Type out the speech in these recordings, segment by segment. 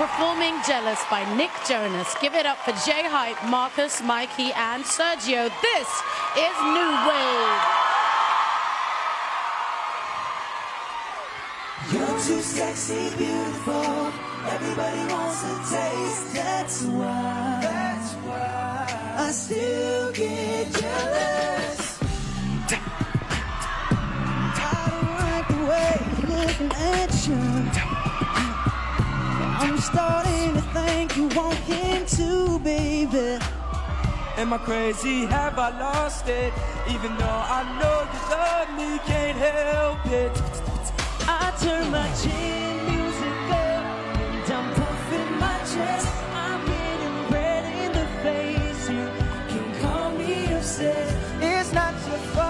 performing Jealous by Nick Jonas. Give it up for J Hype, Marcus, Mikey, and Sergio. This is New Wave. You're too sexy, beautiful. Everybody wants a taste. That's why. That's why I still get jealous. I don't like the way you're looking at you. I'm starting to think you want him too, baby. Am I crazy? Have I lost it? Even though I know you love me, can't help it. I turn my chin music up and I'm puffing my chest. I'm getting red in the face. You can call me obsessed. It's not your fault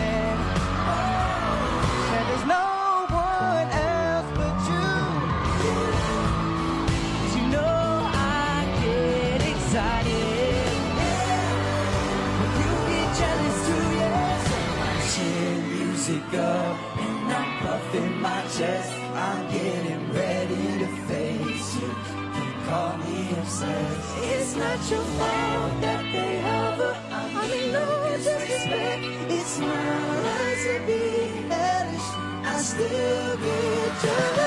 music up and I'm puffing my chest. I'm getting ready to face you. You call me obsessed. It's not your fault that they hover. I mean, no disrespect. It's my right to be hellish. I still get jealous.